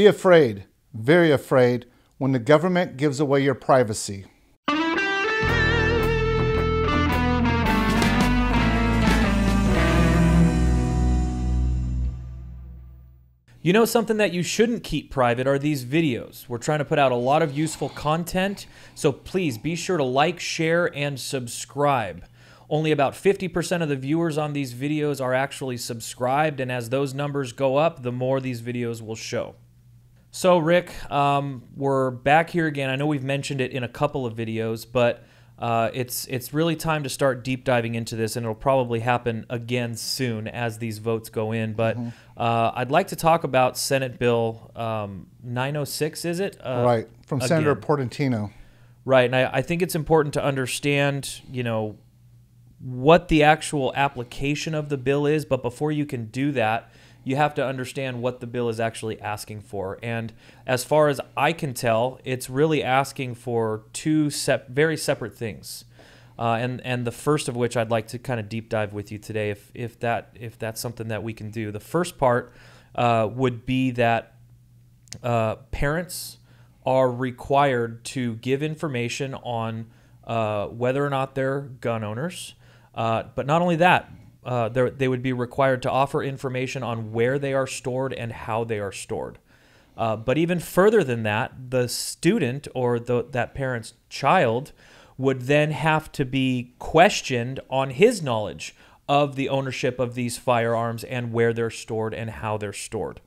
Be afraid, very afraid, when the government gives away your privacy. You know, something that you shouldn't keep private are these videos. We're trying to put out a lot of useful content, so please be sure to like, share, and subscribe. Only about 50% of the viewers on these videos are actually subscribed, and as those numbers go up, the more these videos will show. So, Rick, um, we're back here again. I know we've mentioned it in a couple of videos, but uh, it's it's really time to start deep diving into this, and it'll probably happen again soon as these votes go in. But mm-hmm. uh, I'd like to talk about Senate Bill um, 906. Is it uh, right from again. Senator Portantino? Right, and I, I think it's important to understand, you know, what the actual application of the bill is. But before you can do that, you have to understand what the bill is actually asking for. And as far as I can tell, it's really asking for two sep- very separate things. Uh, and and the first of which I'd like to kind of deep dive with you today, if if that if that's something that we can do. The first part uh, would be that uh, parents are required to give information on uh, whether or not they're gun owners. Uh, but not only that, uh, they would be required to offer information on where they are stored and how they are stored. Uh, but even further than that, the student or the, that parent's child would then have to be questioned on his knowledge of the ownership of these firearms and where they're stored and how they're stored.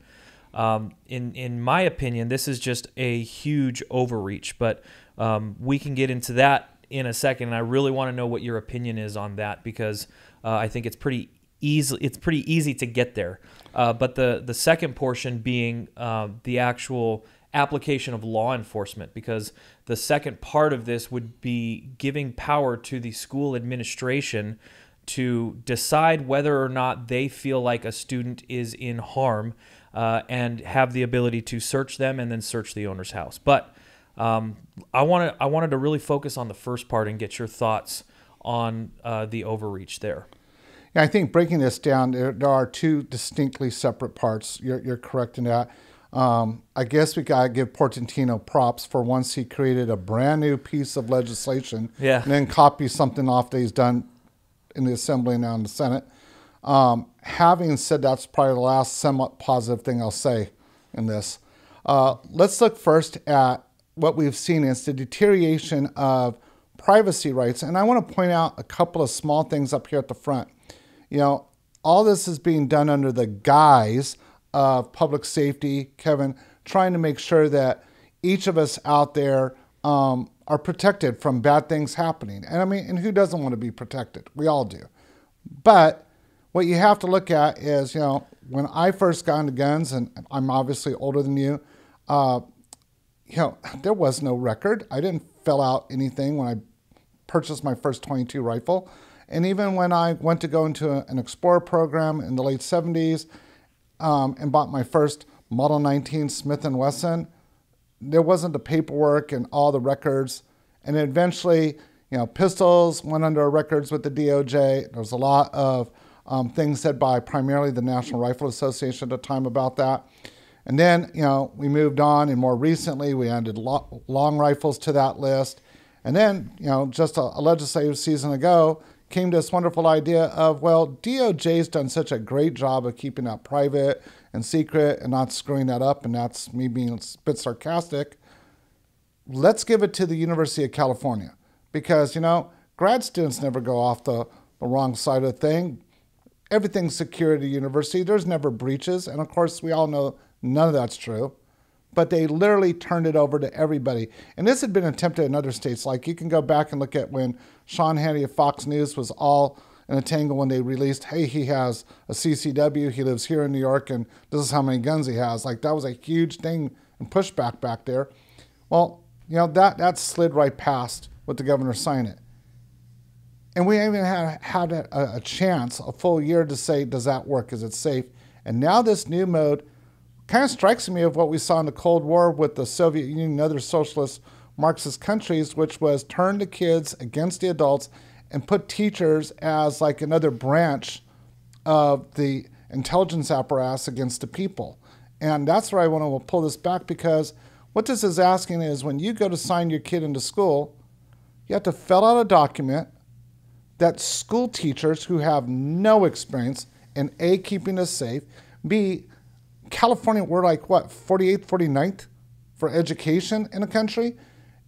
Um, in in my opinion, this is just a huge overreach, but um, we can get into that in a second. And I really want to know what your opinion is on that because uh, I think it's pretty easy. It's pretty easy to get there. Uh, but the the second portion being uh, the actual application of law enforcement, because the second part of this would be giving power to the school administration to decide whether or not they feel like a student is in harm uh, and have the ability to search them and then search the owner's house. But um, I wanted I wanted to really focus on the first part and get your thoughts on uh, the overreach there. Yeah, I think breaking this down, there, there are two distinctly separate parts. You're, you're correct in that. Um, I guess we gotta give Portantino props for once he created a brand new piece of legislation, yeah. and then copy something off that he's done in the Assembly and now in the Senate. Um, having said that's probably the last somewhat positive thing I'll say in this. Uh, let's look first at what we've seen is the deterioration of privacy rights. And I want to point out a couple of small things up here at the front. You know, all this is being done under the guise of public safety, Kevin, trying to make sure that each of us out there um, are protected from bad things happening. And I mean, and who doesn't want to be protected? We all do. But what you have to look at is, you know, when I first got into guns, and I'm obviously older than you, uh, you know, there was no record. I didn't fill out anything when I purchased my first 22 rifle. And even when I went to go into a, an Explorer program in the late 70s um, and bought my first Model 19 Smith & Wesson, there wasn't the paperwork and all the records. And eventually, you know, pistols went under records with the DOJ. There was a lot of um, things said by primarily the National Rifle Association at the time about that. And then, you know, we moved on, and more recently, we added long rifles to that list. And then, you know, just a, legislative season ago, came this wonderful idea of, well, DOJ's done such a great job of keeping that private and secret and not screwing that up, and that's me being a bit sarcastic. Let's give it to the University of California because, you know, grad students never go off the, the wrong side of the thing. Everything's secure at a university. There's never breaches. And of course, we all know None of that's true. But they literally turned it over to everybody. And this had been attempted in other states. Like you can go back and look at when Sean Hannity of Fox News was all in a tangle when they released, hey, he has a CCW, he lives here in New York, and this is how many guns he has. Like that was a huge thing and pushback back there. Well, you know, that, that slid right past with the governor sign it. And we even had, had a, a chance, a full year to say, does that work? Is it safe? And now this new mode kind of strikes me of what we saw in the Cold War with the Soviet Union and other socialist Marxist countries, which was turn the kids against the adults and put teachers as like another branch of the intelligence apparatus against the people. And that's where I want to pull this back because what this is asking is when you go to sign your kid into school, you have to fill out a document that school teachers who have no experience in A, keeping us safe, B, California, we're like what, 48th, 49th for education in the country?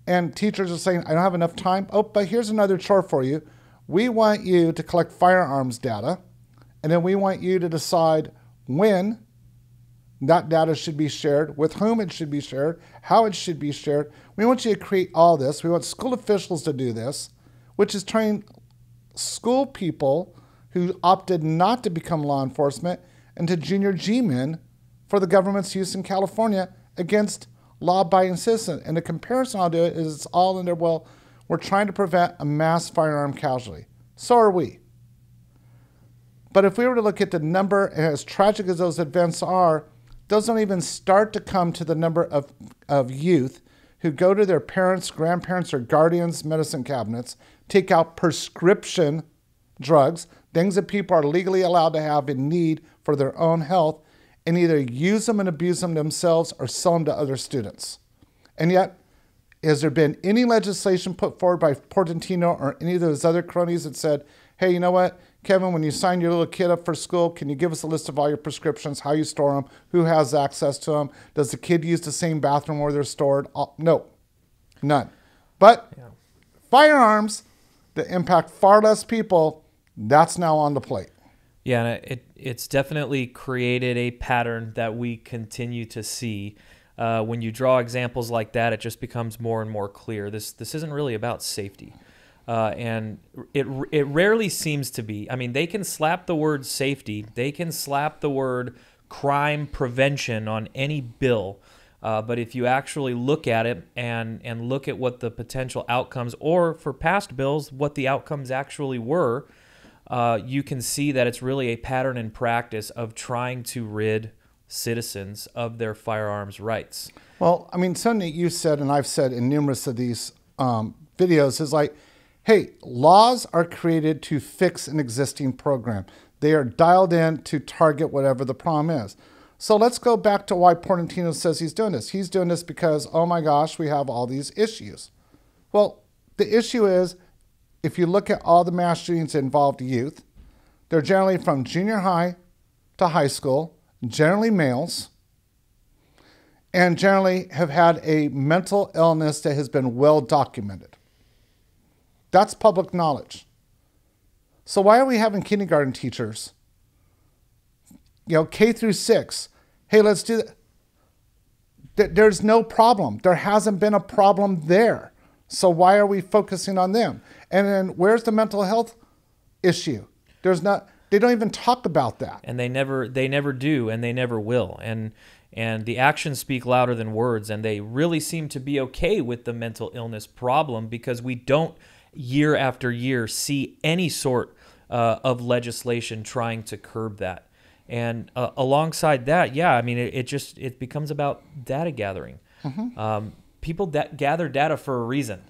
And teachers are saying, I don't have enough time. Oh, but here's another chore for you. We want you to collect firearms data, and then we want you to decide when that data should be shared, with whom it should be shared, how it should be shared. We want you to create all this. We want school officials to do this, which is train school people who opted not to become law enforcement into junior G men for the government's use in California against law abiding citizens. And the comparison I'll do is it's all in there. Well, we're trying to prevent a mass firearm casualty. So are we. But if we were to look at the number, and as tragic as those events are, those don't even start to come to the number of, of youth who go to their parents, grandparents, or guardians' medicine cabinets, take out prescription drugs, things that people are legally allowed to have in need for their own health, and either use them and abuse them themselves or sell them to other students. And yet, has there been any legislation put forward by Portantino or any of those other cronies that said, hey, you know what, Kevin, when you sign your little kid up for school, can you give us a list of all your prescriptions, how you store them, who has access to them? Does the kid use the same bathroom where they're stored? No, none. But yeah. firearms that impact far less people, that's now on the plate. Yeah, and it, it's definitely created a pattern that we continue to see. Uh, when you draw examples like that, it just becomes more and more clear. This this isn't really about safety. Uh, and it it rarely seems to be. I mean, they can slap the word safety, they can slap the word crime prevention on any bill, uh, but if you actually look at it and and look at what the potential outcomes, or for past bills, what the outcomes actually were, uh, you can see that it's really a pattern in practice of trying to rid citizens of their firearms rights. Well, I mean, something that you said, and I've said in numerous of these um, videos, is like hey, laws are created to fix an existing program. They are dialed in to target whatever the problem is. So let's go back to why Portantino says he's doing this. He's doing this because, oh my gosh, we have all these issues. Well, the issue is if you look at all the mass shootings involved youth, they're generally from junior high to high school, generally males, and generally have had a mental illness that has been well documented. That's public knowledge. So why are we having kindergarten teachers? You know, K through six. Hey, let's do that. There's no problem. There hasn't been a problem there. So why are we focusing on them? And then where's the mental health issue? There's not they don't even talk about that. And they never they never do and they never will. And and the actions speak louder than words and they really seem to be okay with the mental illness problem because we don't year after year see any sort uh, of legislation trying to curb that. And uh, alongside that, yeah, I mean, it, it, just it becomes about data gathering. Mm-hmm. Um, people gather data for a reason.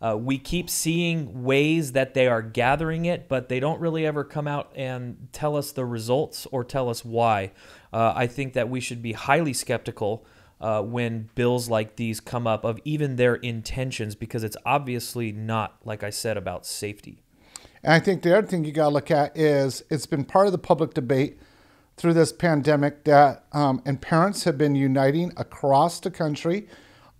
Uh, we keep seeing ways that they are gathering it, but they don't really ever come out and tell us the results or tell us why. Uh, I think that we should be highly skeptical uh, when bills like these come up of even their intentions because it's obviously not, like I said, about safety. And I think the other thing you got to look at is it's been part of the public debate through this pandemic that, um, and parents have been uniting across the country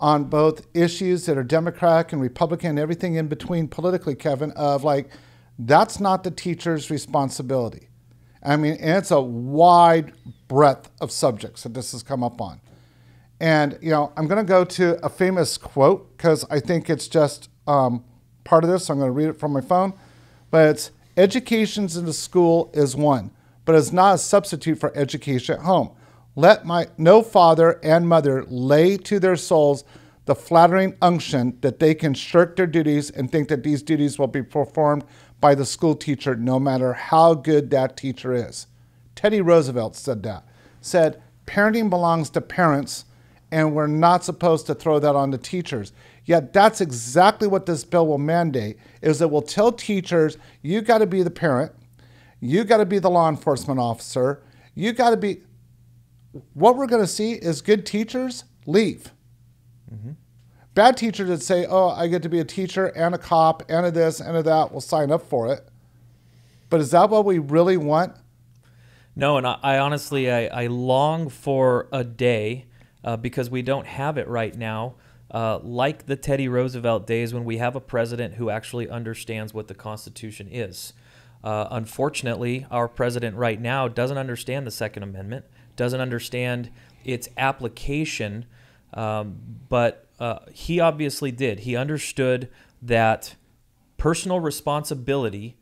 on both issues that are Democratic and Republican, and everything in between politically, Kevin, of like, that's not the teacher's responsibility. I mean, and it's a wide breadth of subjects that this has come up on. And, you know, I'm going to go to a famous quote because I think it's just um, part of this. So I'm going to read it from my phone. But it's educations in the school is one, but it's not a substitute for education at home. Let my no father and mother lay to their souls the flattering unction that they can shirk their duties and think that these duties will be performed by the school teacher no matter how good that teacher is. Teddy Roosevelt said that. Said parenting belongs to parents and we're not supposed to throw that on the teachers. Yet that's exactly what this bill will mandate is it will tell teachers you got to be the parent, you got to be the law enforcement officer, you got to be what we're going to see is good teachers leave. Bad teachers that say, "Oh, I get to be a teacher and a cop and a this and a that," will sign up for it. But is that what we really want? No, and I, I honestly, I, I long for a day uh, because we don't have it right now. Uh, like the Teddy Roosevelt days when we have a president who actually understands what the Constitution is. Uh, unfortunately, our president right now doesn't understand the Second Amendment, doesn't understand its application, um, but uh, he obviously did. He understood that personal responsibility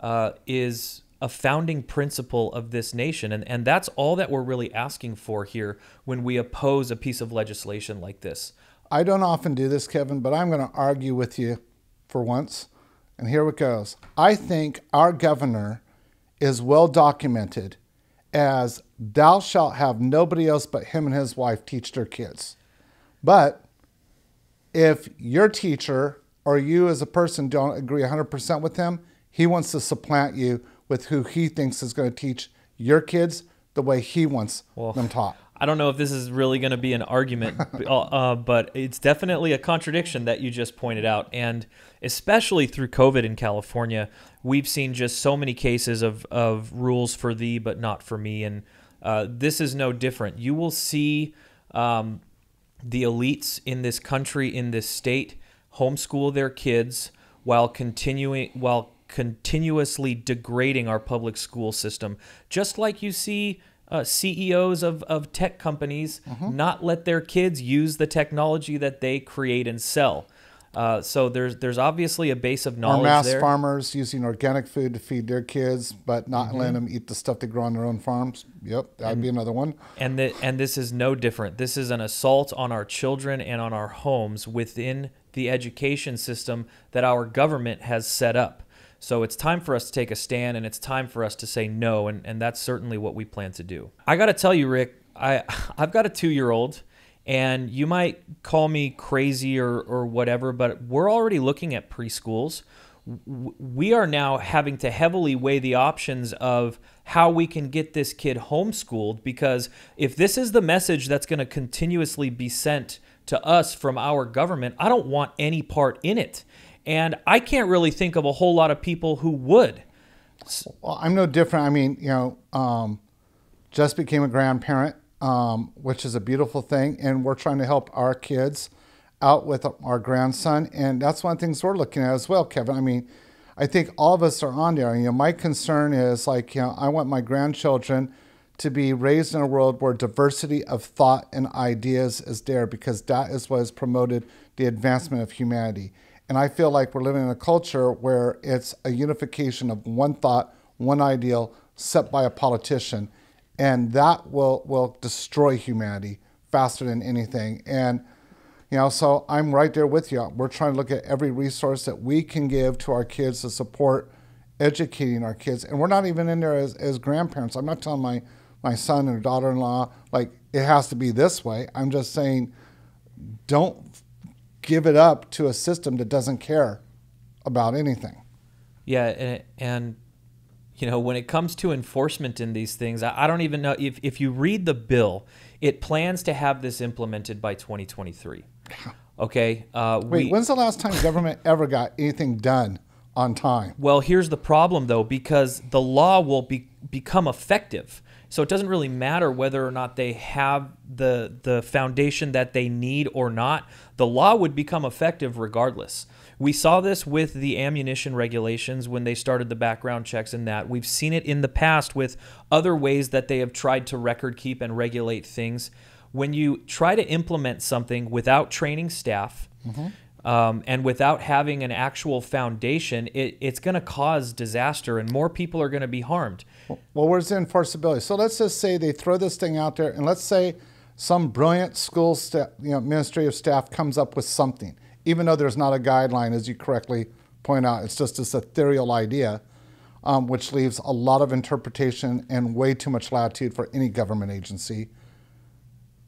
uh, is a founding principle of this nation. And, and that's all that we're really asking for here when we oppose a piece of legislation like this. I don't often do this, Kevin, but I'm going to argue with you for once. And here it goes. I think our governor is well documented as thou shalt have nobody else but him and his wife teach their kids. But if your teacher or you as a person don't agree 100% with him, he wants to supplant you with who he thinks is going to teach your kids the way he wants Well, them taught. I don't know if this is really going to be an argument, uh, uh, but it's definitely a contradiction that you just pointed out. And especially through COVID in California, we've seen just so many cases of, of rules for thee, but not for me. And uh, this is no different. You will see um, the elites in this country, in this state, homeschool their kids while continuing while continuously degrading our public school system. Just like you see uh, CEOs of, of tech companies not let their kids use the technology that they create and sell. Uh, so there's there's obviously a base of Or knowledge mass there. farmers using organic food to feed their kids, but not Mm-hmm. letting them eat the stuff they grow on their own farms. Yep, that'd be another one. and the, and this is no different. This is an assault on our children and on our homes within the education system that our government has set up. So it's time for us to take a stand and it's time for us to say no and, and that's certainly what we plan to do. I got to tell you Rick, I I've got a 2-year-old and you might call me crazy or or whatever, but we're already looking at preschools we are now having to heavily weigh the options of how we can get this kid homeschooled because if this is the message that's going to continuously be sent to us from our government, I don't want any part in it. And I can't really think of a whole lot of people who would. Well, I'm no different. I mean, you know, um, just became a grandparent, um, which is a beautiful thing, and we're trying to help our kids out with our grandson, and that's one of the things we're looking at as well, Kevin. I mean, I think all of us are on there. You know, my concern is like, you know, I want my grandchildren to be raised in a world where diversity of thought and ideas is there because that is what has promoted the advancement of humanity. And I feel like we're living in a culture where it's a unification of one thought, one ideal set by a politician, and that will will destroy humanity faster than anything. And you know, so I'm right there with you. We're trying to look at every resource that we can give to our kids to support educating our kids. And we're not even in there as, as grandparents. I'm not telling my, my son or daughter in law, like, it has to be this way. I'm just saying, don't give it up to a system that doesn't care about anything. Yeah, and, and you know, when it comes to enforcement in these things, I, I don't even know if, if you read the bill, it plans to have this implemented by 2023. Okay. Uh, Wait, we, when's the last time government ever got anything done on time? Well, here's the problem though, because the law will be, become effective. So it doesn't really matter whether or not they have the the foundation that they need or not. The law would become effective regardless. We saw this with the ammunition regulations when they started the background checks and that. We've seen it in the past with other ways that they have tried to record keep and regulate things. When you try to implement something without training staff, um, and without having an actual foundation, it, it's going to cause disaster and more people are going to be harmed. Well, where's the enforceability? So let's just say they throw this thing out there, and let's say some brilliant school staff, you know, administrative staff comes up with something, even though there's not a guideline, as you correctly point out. It's just this ethereal idea, um, which leaves a lot of interpretation and way too much latitude for any government agency.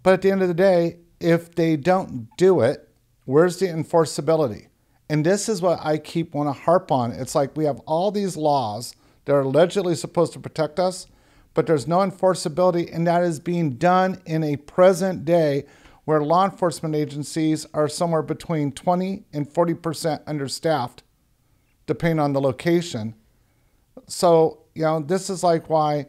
But at the end of the day, if they don't do it, where's the enforceability? And this is what I keep want to harp on. It's like we have all these laws that are allegedly supposed to protect us, but there's no enforceability, and that is being done in a present day where law enforcement agencies are somewhere between 20 and 40% understaffed, depending on the location. So, you know, this is like why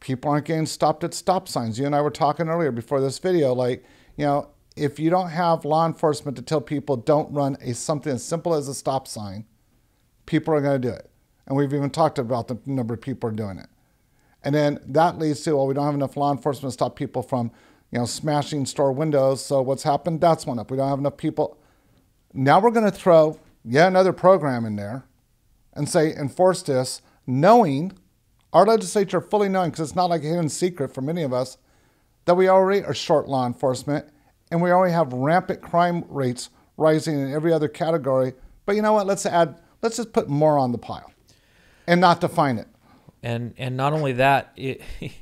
people aren't getting stopped at stop signs. You and I were talking earlier before this video, like, you know, if you don't have law enforcement to tell people don't run a something as simple as a stop sign, people are going to do it. And we've even talked about the number of people are doing it. And then that leads to, well, we don't have enough law enforcement to stop people from, you know, smashing store windows. So what's happened? That's one up. We don't have enough people. Now we're going to throw yet another program in there and say enforce this, knowing our legislature fully knowing, because it's not like a hidden secret for many of us, that we already are short law enforcement and we already have rampant crime rates rising in every other category. But you know what? Let's add, let's just put more on the pile and not define it. And and not only that, it,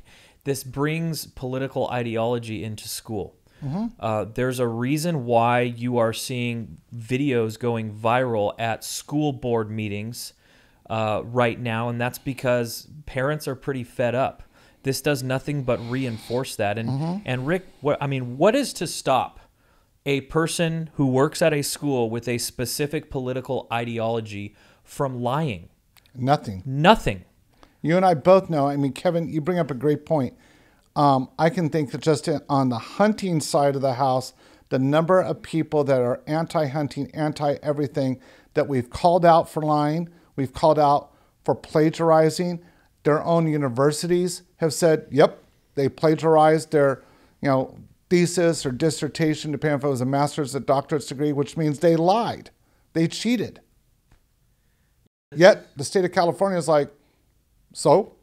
this brings political ideology into school. Mm-hmm. Uh, there's a reason why you are seeing videos going viral at school board meetings uh, right now, and that's because parents are pretty fed up. This does nothing but reinforce that. And mm-hmm. and Rick, what I mean, what is to stop a person who works at a school with a specific political ideology from lying? Nothing. Nothing. You and I both know. I mean, Kevin, you bring up a great point. Um, I can think that just on the hunting side of the house, the number of people that are anti-hunting, anti-everything that we've called out for lying, we've called out for plagiarizing. Their own universities have said, "Yep, they plagiarized their, you know, thesis or dissertation, depending if it was a master's or doctorate degree, which means they lied, they cheated." Yet the state of California is like, so?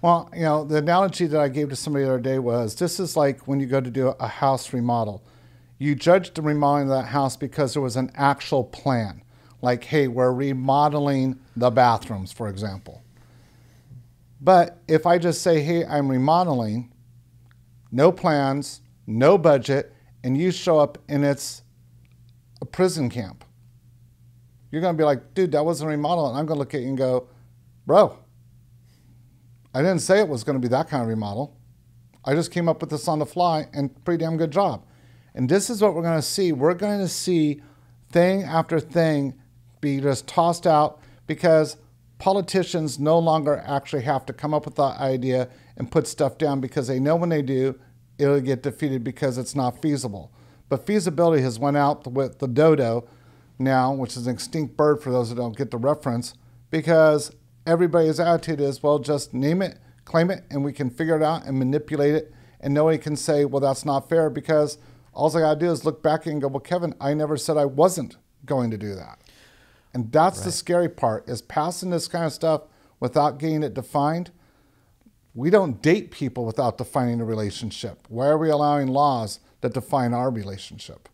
Well, you know, the analogy that I gave to somebody the other day was this is like when you go to do a house remodel. You judge the remodeling of that house because there was an actual plan like, hey, we're remodeling the bathrooms, for example. But if I just say, hey, I'm remodeling, no plans, no budget, and you show up and it's a prison camp, you're going to be like, dude, that wasn't remodeling. I'm going to look at you and go, bro, I didn't say it was going to be that kind of remodel. I just came up with this on the fly and pretty damn good job. And this is what we're going to see. We're going to see thing after thing be just tossed out because politicians no longer actually have to come up with the idea and put stuff down because they know when they do, it'll get defeated because it's not feasible. But feasibility has went out with the dodo now, which is an extinct bird for those who don't get the reference, because everybody's attitude is, well, just name it, claim it, and we can figure it out and manipulate it. And nobody can say, well, that's not fair because all I got to do is look back and go, well, Kevin, I never said I wasn't going to do that. And that's right. the scary part is passing this kind of stuff without getting it defined. We don't date people without defining a relationship. Why are we allowing laws that define our relationship?